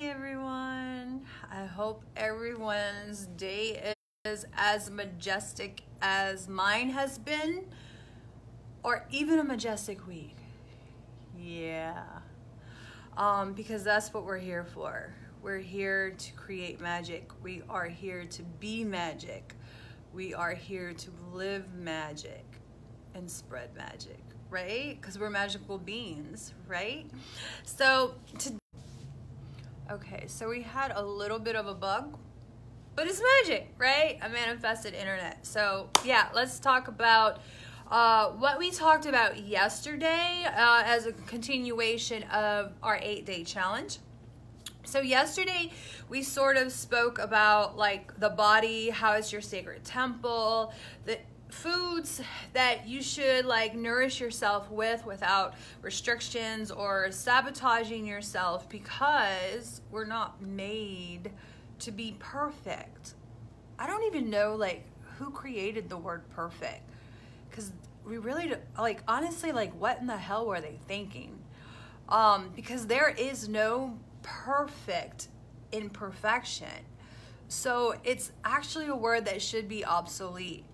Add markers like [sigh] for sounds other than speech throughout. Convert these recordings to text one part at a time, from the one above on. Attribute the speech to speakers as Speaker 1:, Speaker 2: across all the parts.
Speaker 1: everyone. I hope everyone's day is as majestic as mine has been, or even a majestic week. Yeah. Um, because that's what we're here for. We're here to create magic. We are here to be magic. We are here to live magic and spread magic, right? Because we're magical beings, right? So, to Okay, so we had a little bit of a bug, but it's magic, right? A manifested internet. So, yeah, let's talk about uh, what we talked about yesterday uh, as a continuation of our eight day challenge. So, yesterday we sort of spoke about like the body, how it's your sacred temple, the foods that you should like nourish yourself with without restrictions or sabotaging yourself because we're not made to be perfect. I don't even know like who created the word perfect cuz we really like honestly like what in the hell were they thinking? Um because there is no perfect imperfection. So it's actually a word that should be obsolete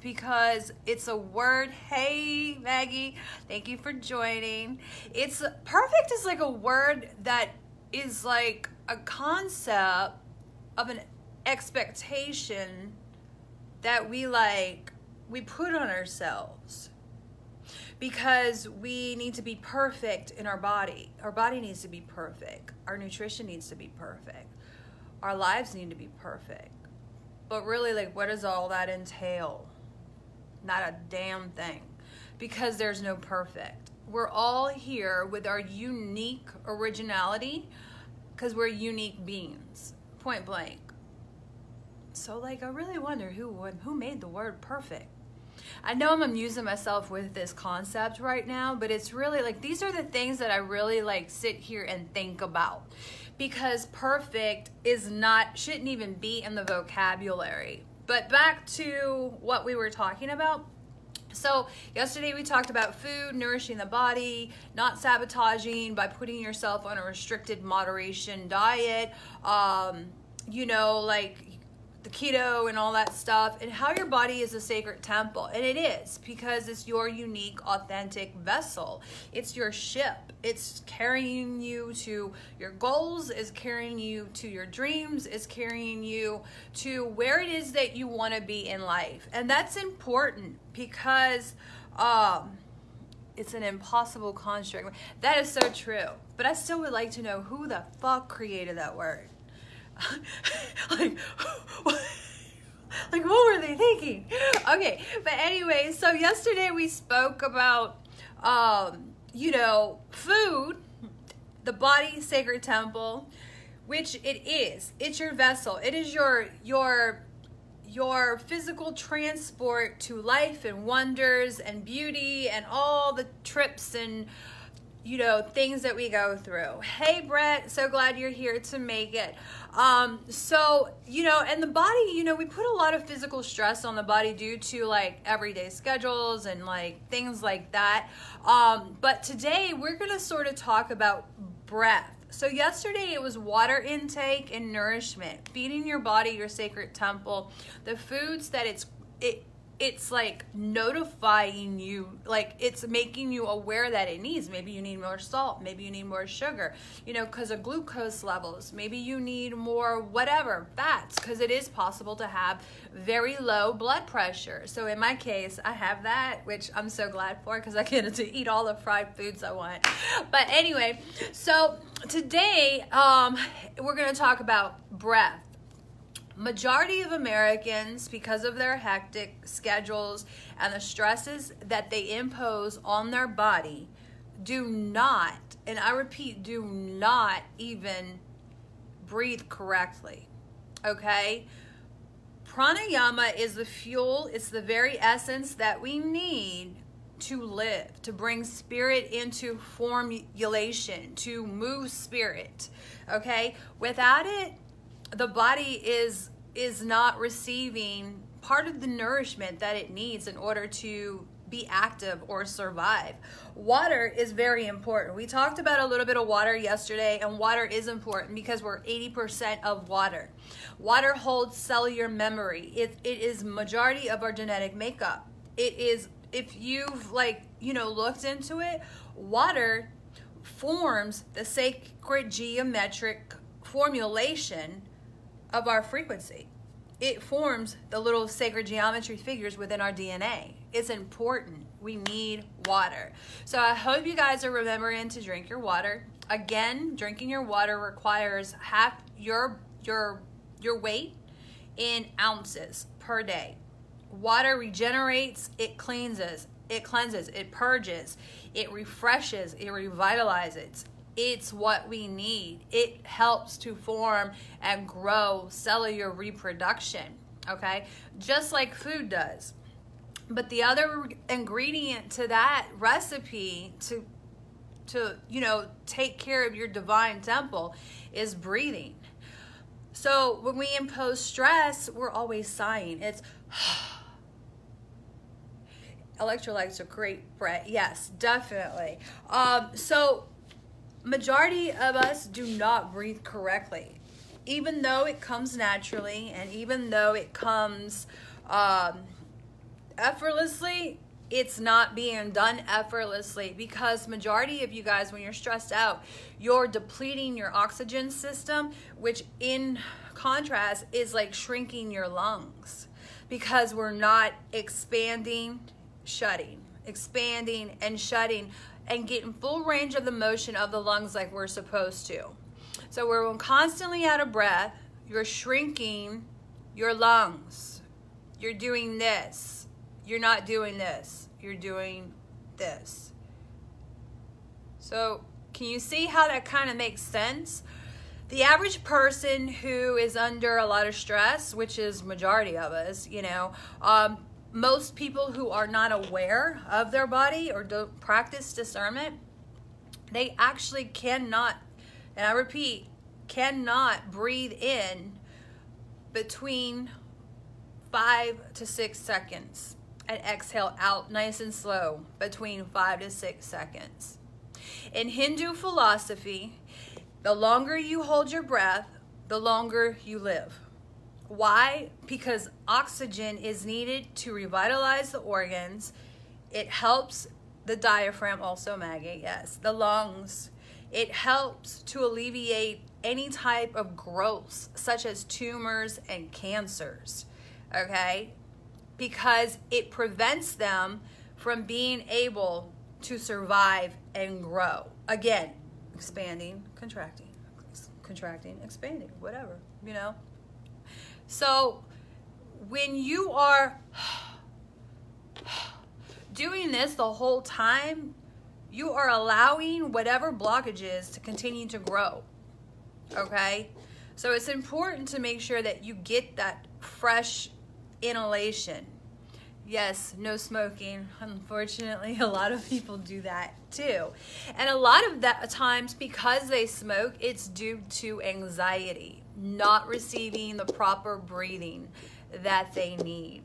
Speaker 1: because it's a word. Hey, Maggie, thank you for joining. It's perfect is like a word that is like a concept of an expectation that we like we put on ourselves because we need to be perfect in our body. Our body needs to be perfect. Our nutrition needs to be perfect. Our lives need to be perfect. But really like what does all that entail? Not a damn thing. Because there's no perfect. We're all here with our unique originality because we're unique beings. Point blank. So like I really wonder who who made the word perfect. I know I'm amusing myself with this concept right now, but it's really like these are the things that I really like sit here and think about. Because perfect is not shouldn't even be in the vocabulary. But back to what we were talking about. So, yesterday we talked about food, nourishing the body, not sabotaging by putting yourself on a restricted moderation diet. Um, you know, like the keto and all that stuff, and how your body is a sacred temple. And it is because it's your unique, authentic vessel. It's your ship. It's carrying you to your goals, is carrying you to your dreams, is carrying you to where it is that you want to be in life. And that's important because um, it's an impossible construct. That is so true. But I still would like to know who the fuck created that word. [laughs] like, [laughs] like what were they thinking? [laughs] Okay, but anyway, so yesterday we spoke about, um, you know, food, the body sacred temple, which it is. It's your vessel. It is your your your physical transport to life and wonders and beauty and all the trips and you know things that we go through. Hey brett so glad you're here to make it. Um so you know and the body you know we put a lot of physical stress on the body due to like everyday schedules and like things like that. Um but today we're gonna sort of talk about breath. So yesterday it was water intake and nourishment feeding your body your sacred temple the foods that it's it it's like notifying you like it's making you aware that it needs maybe you need more salt maybe you need more sugar you know because of glucose levels. Maybe you need more whatever fats because it is possible to have very low blood pressure. So in my case i have that which i'm so glad for because i get to eat all the fried foods i want. But anyway so today um, we're going to talk about breath majority of Americans, because of their hectic schedules and the stresses that they impose on their body, do not, and I repeat, do not even breathe correctly. Okay? Pranayama is the fuel, it's the very essence that we need to live, to bring spirit into formulation, to move spirit. Okay? Without it, the body is is not receiving part of the nourishment that it needs in order to be active or survive. Water is very important. We talked about a little bit of water yesterday, and water is important because we're 80% of water. Water holds cellular memory. It, it is majority of our genetic makeup. It is if you've like, you know, looked into it, water forms the sacred geometric formulation of our frequency. It forms the little sacred geometry figures within our DNA. It's important. We need water. So I hope you guys are remembering to drink your water. Again, drinking your water requires half your your your weight in ounces per day. Water regenerates, it cleanses, it cleanses, it purges, it refreshes, it revitalizes. It's what we need. It helps to form and grow cellular reproduction, okay? Just like food does. But the other ingredient to that recipe to to, you know, take care of your divine temple is breathing. So when we impose stress, we're always sighing. It's [sighs] electrolytes are great, Brett. Yes, definitely. Um, so majority of us do not breathe correctly. Even though it comes naturally and even though it comes um, effortlessly, it's not being done effortlessly because majority of you guys when you're stressed out you're depleting your oxygen system which in contrast is like shrinking your lungs because we're not expanding shutting expanding and shutting and getting full range of the motion of the lungs like we're supposed to so we're constantly out of breath you're shrinking your lungs you're doing this you're not doing this. You're doing this. So, can you see how that kind of makes sense? The average person who is under a lot of stress, which is majority of us, you know, um, most people who are not aware of their body or don't practice discernment, they actually cannot, and I repeat, cannot breathe in between five to six seconds and exhale out nice and slow between five to six seconds. In Hindu philosophy, the longer you hold your breath, the longer you live. Why? Because oxygen is needed to revitalize the organs. It helps the diaphragm, also, Maggie, yes, the lungs. It helps to alleviate any type of growths, such as tumors and cancers. Okay? because it prevents them from being able to survive and grow. Again, expanding, contracting, contracting, expanding, whatever, you know. So when you are doing this the whole time, you are allowing whatever blockages to continue to grow. Okay? So it's important to make sure that you get that fresh inhalation. Yes, no smoking. Unfortunately, [laughs] a lot of people do that too. And a lot of that times because they smoke, it's due to anxiety, not receiving the proper breathing that they need.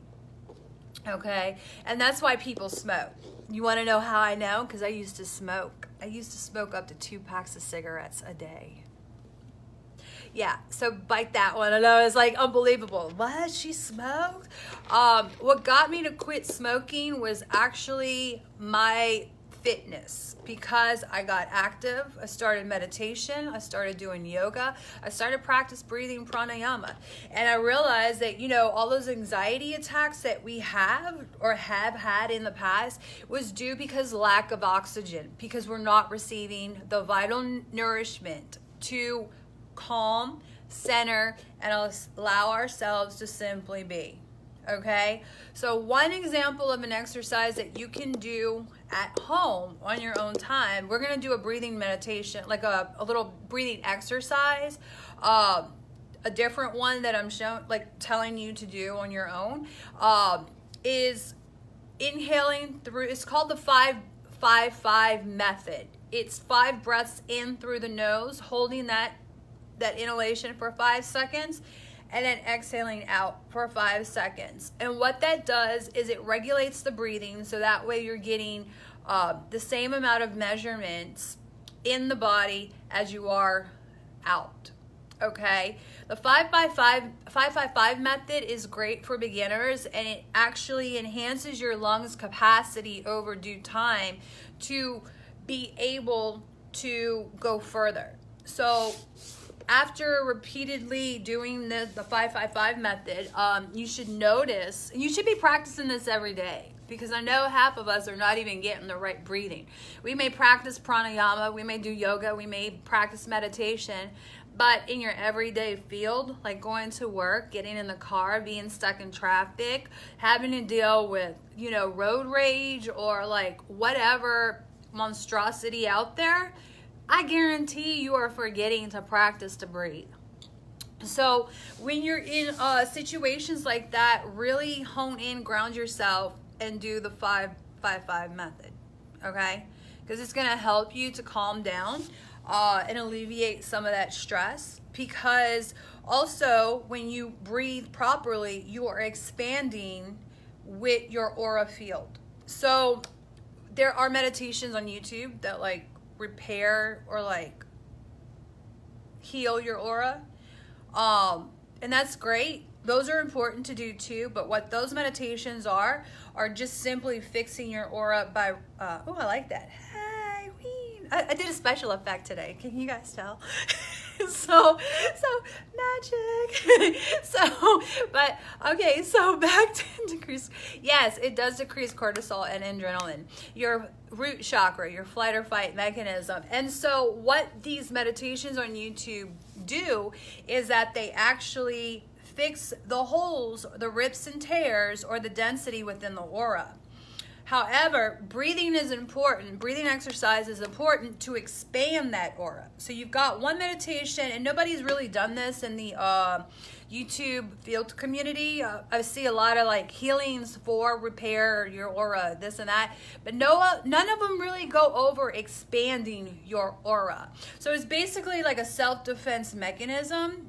Speaker 1: Okay? And that's why people smoke. You want to know how I know? Because I used to smoke. I used to smoke up to two packs of cigarettes a day yeah, so bite that one. I know it's like unbelievable. What? She smoked? Um, what got me to quit smoking was actually my fitness because I got active. I started meditation. I started doing yoga. I started practice breathing pranayama. And I realized that, you know, all those anxiety attacks that we have or have had in the past was due because lack of oxygen, because we're not receiving the vital nourishment to calm, center, and allow ourselves to simply be. Okay? So, one example of an exercise that you can do at home on your own time, we're to do a breathing meditation, like a, a little breathing exercise. Um, a different one that I'm showing, like telling you to do on your own, um, is inhaling through. It's called the five five five method. It's five breaths in through the nose, holding that that inhalation for five seconds and then exhaling out for five seconds. And what that does is it regulates the breathing so that way you're getting uh, the same amount of measurements in the body as you are out. Okay, the 5 by 5 555 method is great for beginners and it actually enhances your lungs capacity over due time to be able to go further. So after repeatedly doing the, the 555 method, um, you should notice, you should be practicing this every day because I know half of us are not even getting the right breathing. We may practice pranayama, we may do yoga, we may practice meditation, but in your everyday field, like going to work, getting in the car, being stuck in traffic, having to deal with, you know, road rage or like whatever monstrosity out there, I guarantee you are forgetting to practice to breathe. So when you're in uh, situations like that, really hone in, ground yourself, and do the five five five method. Okay, because it's gonna help you to calm down uh, and alleviate some of that stress. Because also when you breathe properly, you are expanding with your aura field. So there are meditations on YouTube that like repair or like heal your aura. Um, and that's great. Those are important to do too. But what those meditations are, are just simply fixing your aura by, uh, oh, I like that. Hey, I, I did a special effect today. Can you guys tell? [laughs] [laughs] so so magic. [laughs] So but okay so back to [laughs] decrease yes it does decrease cortisol and adrenaline your root chakra your flight or fight mechanism. And so what these meditations on youtube do is that they actually fix the holes the rips and tears or the density within the aura However, breathing is important. Breathing exercise is important to expand that aura. So you've got one meditation, and nobody's really done this in the uh, YouTube field community. Uh, I see a lot of like healings for repair your aura, this and that, but no, none of them really go over expanding your aura. So it's basically like a self-defense mechanism.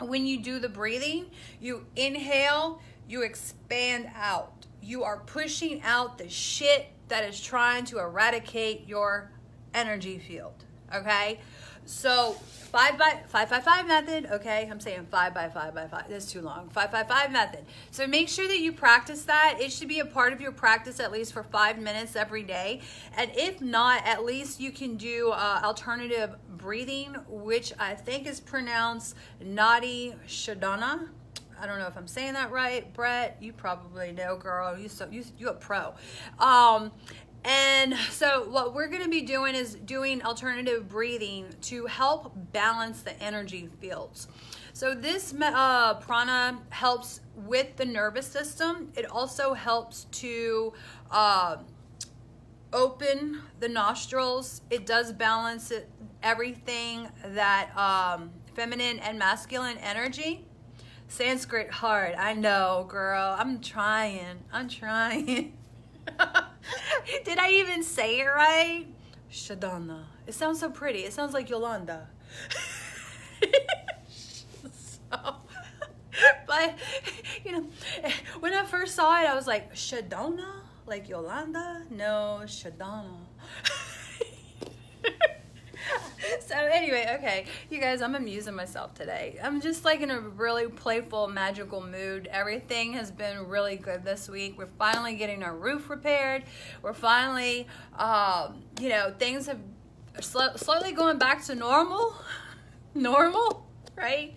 Speaker 1: When you do the breathing, you inhale, you expand out you are pushing out the shit that is trying to eradicate your energy field. Okay? So five by five five five method. Okay, I'm saying five by five by five. That's too long. Five five five method. So make sure that you practice that. It should be a part of your practice at least for five minutes every day. And if not, at least you can do uh, alternative breathing, which I think is pronounced Nadi Shodhana. I don't know if I'm saying that right. Brett, you probably know, girl. You so you you a pro. Um, and so what we're going to be doing is doing alternative breathing to help balance the energy fields. So this uh, prana helps with the nervous system. It also helps to uh, open the nostrils. It does balance it, everything that um, feminine and masculine energy. Sanskrit hard. I know, girl. I'm trying. I'm trying. [laughs] Did I even say it right? Shadana. It sounds so pretty. It sounds like Yolanda. [laughs] but, you know, when I first saw it, I was like, Shadona? Like Yolanda? No, Shadana. [laughs] [laughs] so anyway, okay, you guys, I'm amusing myself today. I'm just like in a really playful, magical mood. Everything has been really good this week. We're finally getting our roof repaired. We're finally, um, you know, things have sl slowly going back to normal. [laughs] normal, right?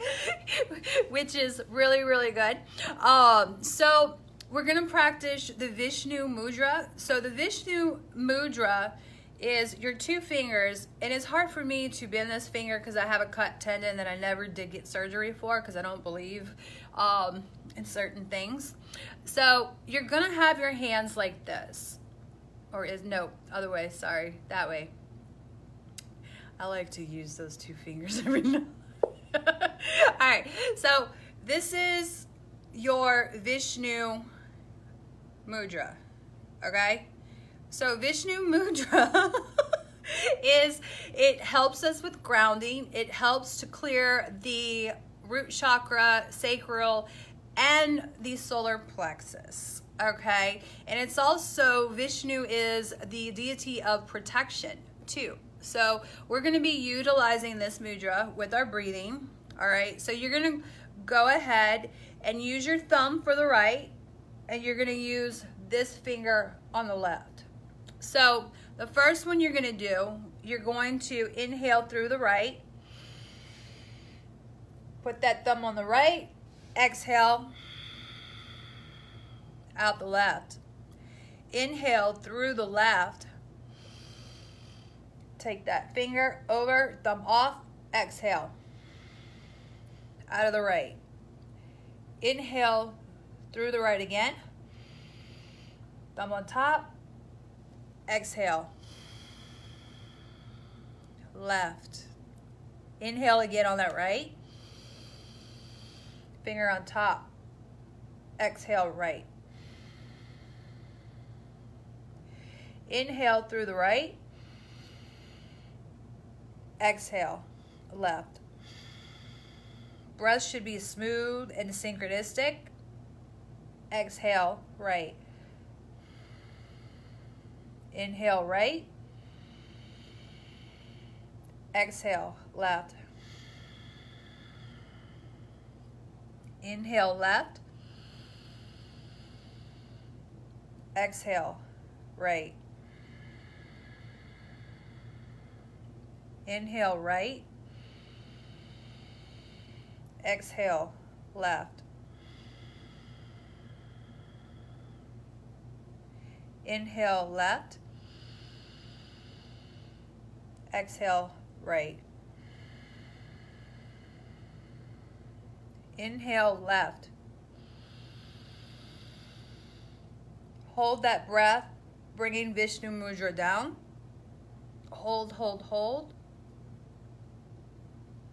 Speaker 1: [laughs] Which is really, really good. Um, so we're to practice the Vishnu Mudra. So the Vishnu Mudra is your two fingers, and it's hard for me to bend this finger because I have a cut tendon that I never did get surgery for because I don't believe um, in certain things. So you're gonna have your hands like this, or is no other way. Sorry, that way. I like to use those two fingers [laughs] every now. [laughs] All right, so this is your Vishnu mudra. Okay. So Vishnu Mudra [laughs] is, it helps us with grounding. It helps to clear the root chakra, sacral, and the solar plexus. Okay, and it's also Vishnu is the deity of protection too. So we're going to be utilizing this mudra with our breathing. All right, so you're going to go ahead and use your thumb for the right, and you're going to use this finger on the left. So the first one you're going to do, you're going to inhale through the right. Put that thumb on the right. Exhale out the left. Inhale through the left. Take that finger over, thumb off, exhale. Out of the right. Inhale through the right again. Thumb on top, exhale. Left. Inhale again on that right. Finger on top. Exhale right. Inhale through the right. Exhale left. Breath should be smooth and synchronistic. Exhale right. Inhale right. Exhale left. Inhale left. Exhale right. Inhale right. Exhale left. Inhale left. Exhale right. Inhale left. Hold that breath, bringing Vishnu Mudra down. Hold, hold, hold.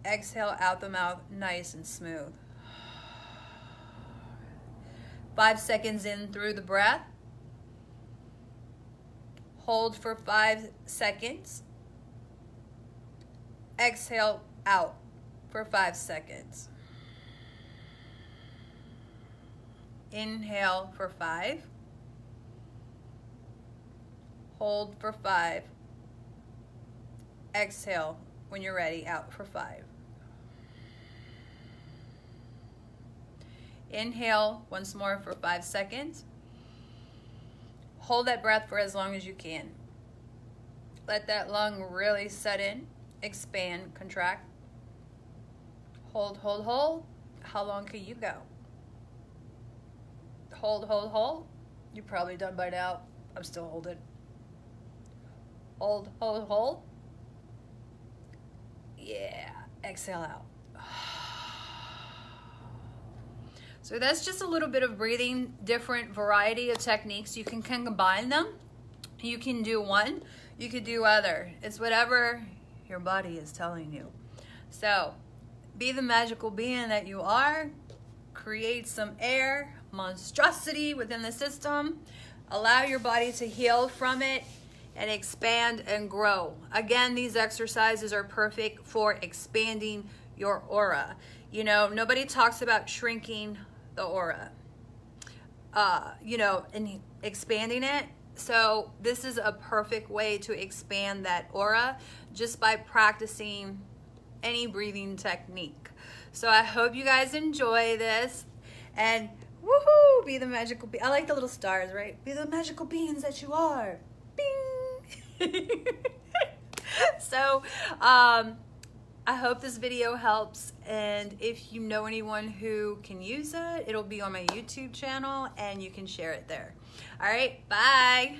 Speaker 1: Exhale out the mouth, nice and smooth. Five seconds in through the breath. Hold for five seconds. Exhale out for five seconds. Inhale for five. Hold for five. Exhale when you're ready, out for five. Inhale once more for five seconds. Hold that breath for as long as you can. Let that lung really set in, expand, contract. Hold, hold, hold. How long can you go? Hold, hold, hold. You're probably done by now. I'm still holding. Hold, hold, hold. Yeah. Exhale out. [sighs] So that's just a little bit of breathing, different variety of techniques. You can, can combine them. You can do one, you could do other. It's whatever your body is telling you. So be the magical being that you are. Create some air, monstrosity within the system. Allow your body to heal from it and expand and grow. Again, these exercises are perfect for expanding your aura. You know, nobody talks about shrinking the aura, uh, you know, and expanding it. So this is a perfect way to expand that aura just by practicing any breathing technique. So I hope you guys enjoy this and woohoo, be the magical be I like the little stars, right? Be the magical beings that you are. Bing. [laughs] so, um I hope this video helps and if you know anyone who can use it, it'll be on my YouTube channel and you can share it there. All right, bye.